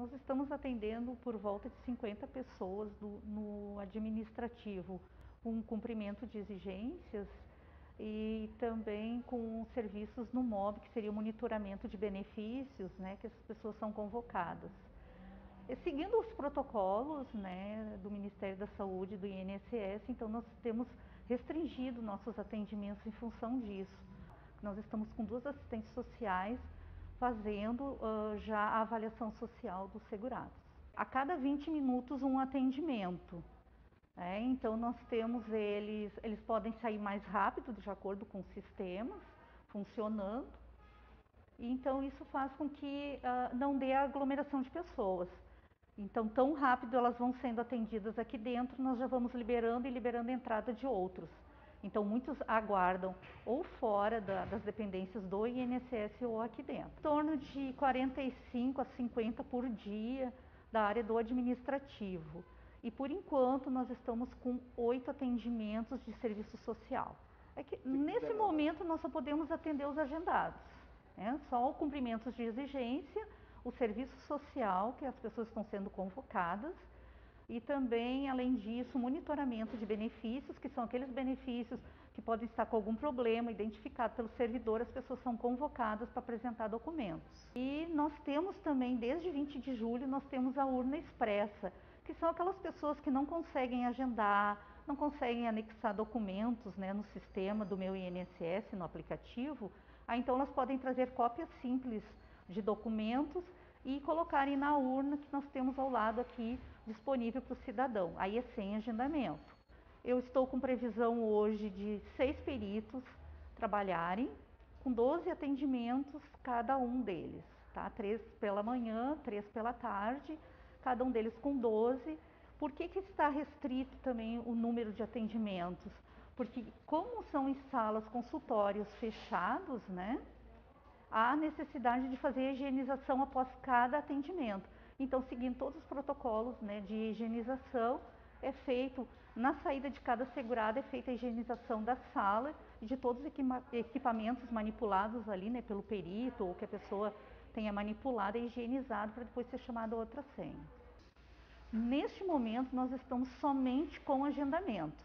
nós estamos atendendo por volta de 50 pessoas do, no administrativo, com cumprimento de exigências e também com serviços no MOB, que seria o monitoramento de benefícios, né, que as pessoas são convocadas. E seguindo os protocolos né, do Ministério da Saúde, do INSS, então nós temos restringido nossos atendimentos em função disso. Nós estamos com duas assistentes sociais fazendo uh, já a avaliação social dos segurados. A cada 20 minutos um atendimento. É, então nós temos eles, eles podem sair mais rápido de acordo com sistemas funcionando. Então isso faz com que uh, não dê aglomeração de pessoas. Então tão rápido elas vão sendo atendidas aqui dentro, nós já vamos liberando e liberando a entrada de outros. Então, muitos aguardam ou fora da, das dependências do INSS ou aqui dentro. Em torno de 45 a 50 por dia da área do administrativo. E por enquanto nós estamos com oito atendimentos de serviço social. É que nesse momento nós só podemos atender os agendados. Né? Só o cumprimento de exigência, o serviço social, que as pessoas estão sendo convocadas, e também, além disso, monitoramento de benefícios, que são aqueles benefícios que podem estar com algum problema identificado pelo servidor, as pessoas são convocadas para apresentar documentos. E nós temos também, desde 20 de julho, nós temos a urna expressa, que são aquelas pessoas que não conseguem agendar, não conseguem anexar documentos né, no sistema do meu INSS, no aplicativo, aí, então elas podem trazer cópias simples de documentos e colocarem na urna que nós temos ao lado aqui disponível para o cidadão. Aí é sem agendamento. Eu estou com previsão hoje de seis peritos trabalharem com 12 atendimentos cada um deles, tá? Três pela manhã, três pela tarde, cada um deles com 12. Por que, que está restrito também o número de atendimentos? Porque como são em salas, consultórios fechados, né? Há necessidade de fazer a higienização após cada atendimento. Então, seguindo todos os protocolos né, de higienização, é feito, na saída de cada segurado, é feita a higienização da sala e de todos os equipamentos manipulados ali né, pelo perito ou que a pessoa tenha manipulado e higienizado para depois ser chamada outra senha. Neste momento, nós estamos somente com agendamentos.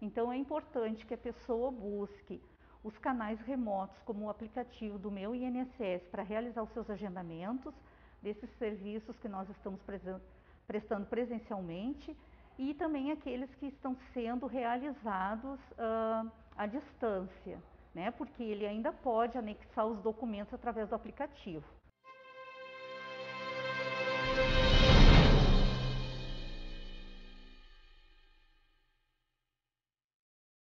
Então, é importante que a pessoa busque os canais remotos, como o aplicativo do meu INSS para realizar os seus agendamentos desses serviços que nós estamos prestando presencialmente e também aqueles que estão sendo realizados uh, à distância, né? porque ele ainda pode anexar os documentos através do aplicativo.